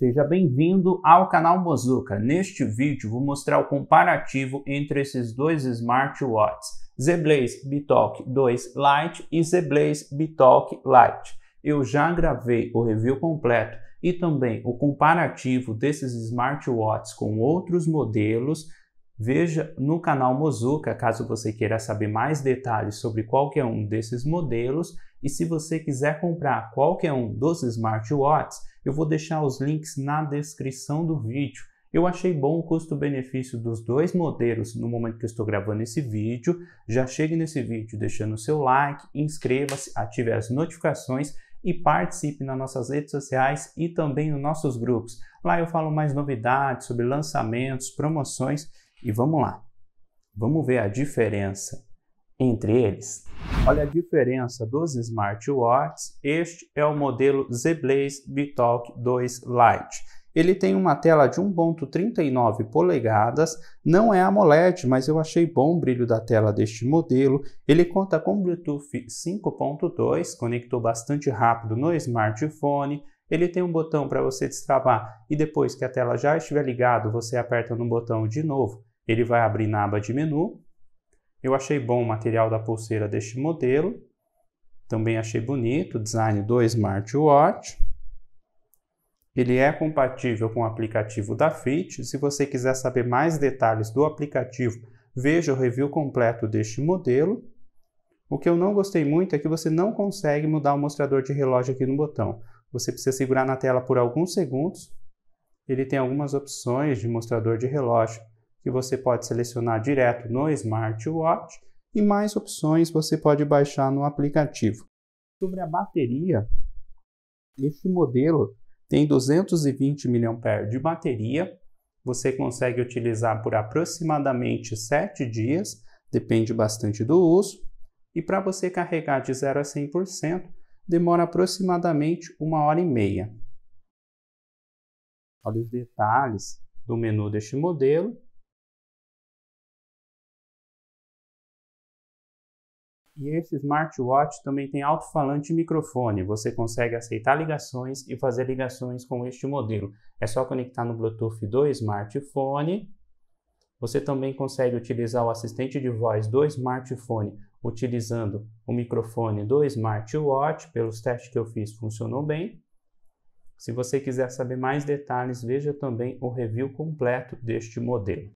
Seja bem-vindo ao canal Mozuka. Neste vídeo vou mostrar o comparativo entre esses dois smartwatches, ZBlaze Bitalk 2 Lite e ZBlaze Bitalk Lite. Eu já gravei o review completo e também o comparativo desses smartwatches com outros modelos. Veja no canal Mozuka caso você queira saber mais detalhes sobre qualquer um desses modelos e se você quiser comprar qualquer um dos smartwatches, eu vou deixar os links na descrição do vídeo. Eu achei bom o custo-benefício dos dois modelos no momento que eu estou gravando esse vídeo. Já chegue nesse vídeo deixando o seu like, inscreva-se, ative as notificações e participe nas nossas redes sociais e também nos nossos grupos. Lá eu falo mais novidades sobre lançamentos, promoções e vamos lá. Vamos ver a diferença entre eles. Olha a diferença dos smartwatches. Este é o modelo ZBlaze Bitalk 2 Lite. Ele tem uma tela de 1.39 polegadas, não é AMOLED, mas eu achei bom o brilho da tela deste modelo. Ele conta com Bluetooth 5.2, conectou bastante rápido no smartphone. Ele tem um botão para você destravar e depois que a tela já estiver ligada, você aperta no botão de novo. Ele vai abrir na aba de menu eu achei bom o material da pulseira deste modelo. Também achei bonito o design do smartwatch. Ele é compatível com o aplicativo da Fit. Se você quiser saber mais detalhes do aplicativo, veja o review completo deste modelo. O que eu não gostei muito é que você não consegue mudar o mostrador de relógio aqui no botão. Você precisa segurar na tela por alguns segundos. Ele tem algumas opções de mostrador de relógio que você pode selecionar direto no smartwatch e mais opções você pode baixar no aplicativo. Sobre a bateria, este modelo tem 220 mAh de bateria, você consegue utilizar por aproximadamente 7 dias, depende bastante do uso, e para você carregar de 0 a 100%, demora aproximadamente uma hora e meia. Olha os detalhes do menu deste modelo E esse smartwatch também tem alto-falante e microfone. Você consegue aceitar ligações e fazer ligações com este modelo. É só conectar no Bluetooth do smartphone. Você também consegue utilizar o assistente de voz do smartphone utilizando o microfone do smartwatch. Pelos testes que eu fiz, funcionou bem. Se você quiser saber mais detalhes, veja também o review completo deste modelo.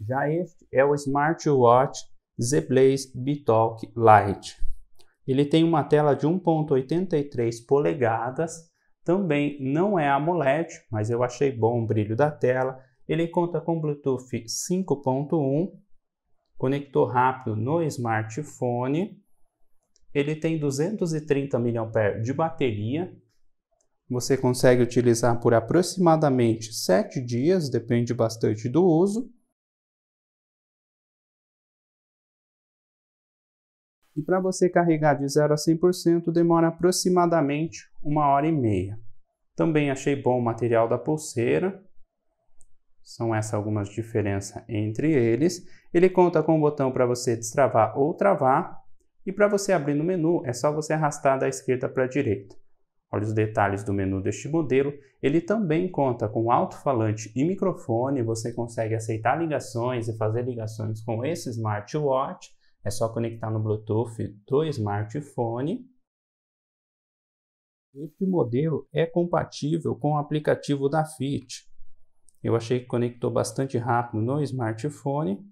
Já este é o smartwatch ZBlaze Bitalk Lite. Ele tem uma tela de 1.83 polegadas, também não é AMOLED, mas eu achei bom o brilho da tela. Ele conta com Bluetooth 5.1, conector rápido no smartphone. Ele tem 230 mAh de bateria. Você consegue utilizar por aproximadamente 7 dias, depende bastante do uso. E para você carregar de 0 a 100% demora aproximadamente uma hora e meia. Também achei bom o material da pulseira. São essas algumas diferenças entre eles. Ele conta com um botão para você destravar ou travar. E para você abrir no menu, é só você arrastar da esquerda para a direita. Olha os detalhes do menu deste modelo. Ele também conta com alto-falante e microfone. Você consegue aceitar ligações e fazer ligações com esse smartwatch. É só conectar no Bluetooth do smartphone. Este modelo é compatível com o aplicativo da Fit. Eu achei que conectou bastante rápido no smartphone.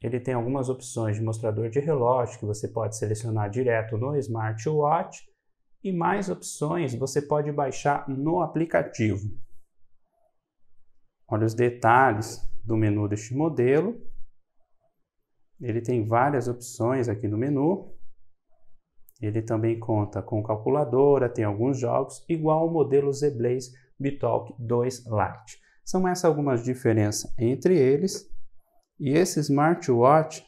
Ele tem algumas opções de mostrador de relógio que você pode selecionar direto no smartwatch e mais opções você pode baixar no aplicativo. Olha os detalhes do menu deste modelo. Ele tem várias opções aqui no menu. Ele também conta com calculadora, tem alguns jogos, igual ao modelo ZBlaze Bitalk 2 Lite. São essas algumas diferenças entre eles. E esse smartwatch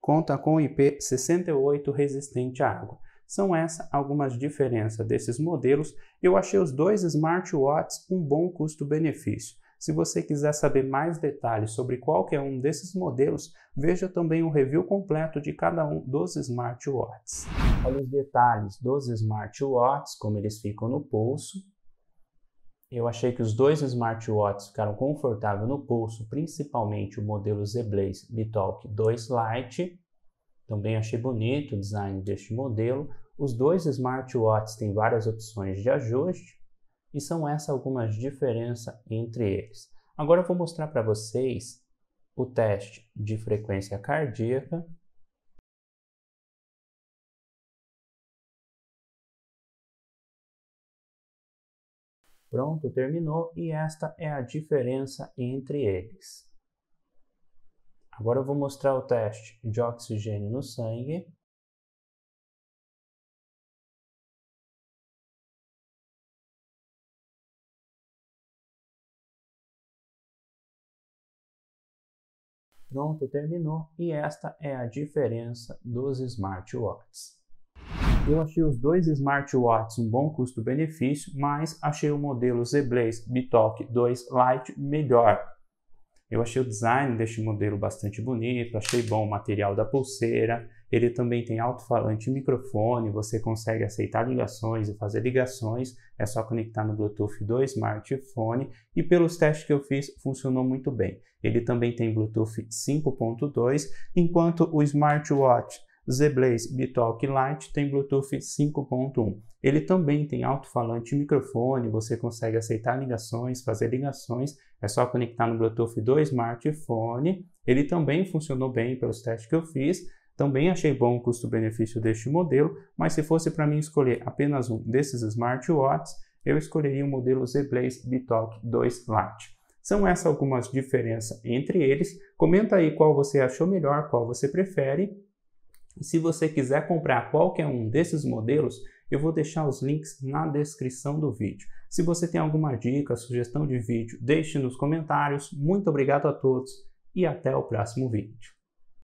conta com IP68 resistente à água. São essas algumas diferenças desses modelos. Eu achei os dois smartwatches um bom custo-benefício. Se você quiser saber mais detalhes sobre qualquer um desses modelos, veja também o review completo de cada um dos smartwatches. Olha os detalhes dos smartwatches, como eles ficam no pulso. Eu achei que os dois smartwatches ficaram confortáveis no pulso, principalmente o modelo Z-Blaze Bitalk 2 Lite. Também achei bonito o design deste modelo. Os dois smartwatches têm várias opções de ajuste e são essas algumas diferenças entre eles. Agora eu vou mostrar para vocês o teste de frequência cardíaca Pronto, terminou e esta é a diferença entre eles. Agora eu vou mostrar o teste de oxigênio no sangue. Pronto, terminou. E esta é a diferença dos smartwatches. Eu achei os dois smartwatches um bom custo-benefício, mas achei o modelo Z-Blaze Bitalk 2 Lite melhor. Eu achei o design deste modelo bastante bonito, achei bom o material da pulseira. Ele também tem alto-falante e microfone, você consegue aceitar ligações e fazer ligações, é só conectar no Bluetooth do smartphone e pelos testes que eu fiz funcionou muito bem. Ele também tem Bluetooth 5.2, enquanto o smartwatch Z-Blaze Bitalk Lite tem Bluetooth 5.1. Ele também tem alto-falante e microfone, você consegue aceitar ligações, fazer ligações, é só conectar no Bluetooth do smartphone. Ele também funcionou bem pelos testes que eu fiz, também achei bom o custo-benefício deste modelo, mas se fosse para mim escolher apenas um desses smartwatches, eu escolheria o modelo Z-Blaze Bitalk 2 Lite. São essas algumas diferenças entre eles. Comenta aí qual você achou melhor, qual você prefere e se você quiser comprar qualquer um desses modelos, eu vou deixar os links na descrição do vídeo. Se você tem alguma dica, sugestão de vídeo, deixe nos comentários. Muito obrigado a todos e até o próximo vídeo.